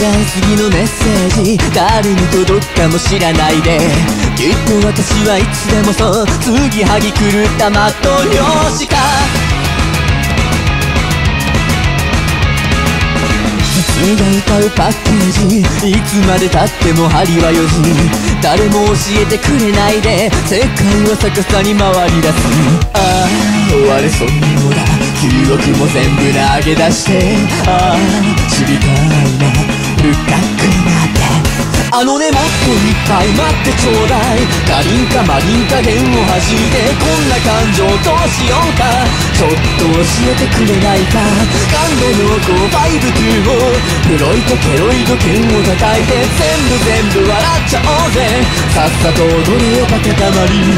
えすぎのメッセージ誰に届くかも知らないで。きっと私はいつでもそう継ぎはぎ狂った的漁師か。普通が歌うパッケージいつまでたっても針は4時誰も教えてくれないで世界は逆さに回り出す。ああ終われそうだ。記憶も全部投げ出して。ああ知りたいな。深くなってあのねもっといっぱい待ってちょうだい。かりんかマリンか弦を弾いてこんな感情どうしようか。ちょっと教えてくれないか。感動の子5-2を。フロイトケロイド剣を叩いて全部全部笑っちゃおうぜ。さっさと踊れよバカたまり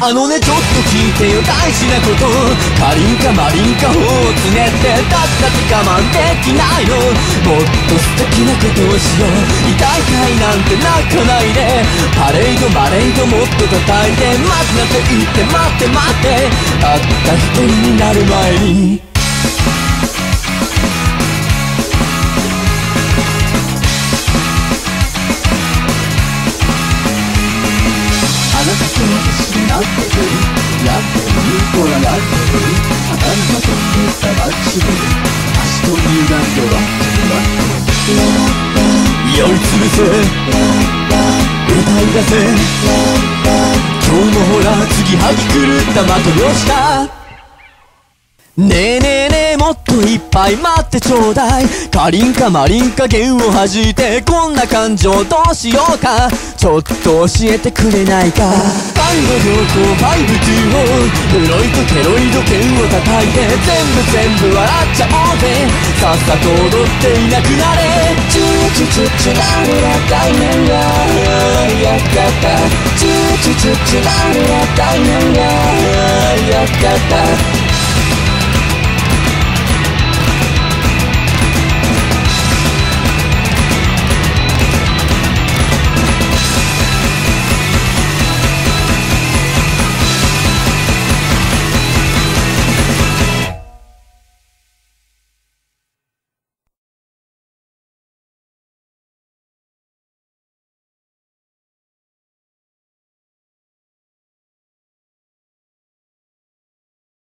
あのねちょっと聞いてよ。大事なこと。かりんかマリンか頬をつねってだったって我慢できないのもっと素敵なことをしよう。痛い痛いなんて泣かないでパレードマレードもっと叩いて待つなと言って待って待って。たった一人になる前に。ほらやってるあなたと見た街で足と歪んでは酔いつぶせ歌い出せ今日もほら次はぎ狂った的よしたねえねえねえもっといっぱい待ってちょうだい。かりんかマリンか弦を弾いてこんな感情どうしようか。ちょっと教えてくれないか。看護療法5-2をフロイトケロイド剣を叩いて全部全部笑っちゃおうぜ。さっさと踊っていなくなれ。チューチュチュチュラルラ大変ややったったチューチュチュチュラルラ大変ややったった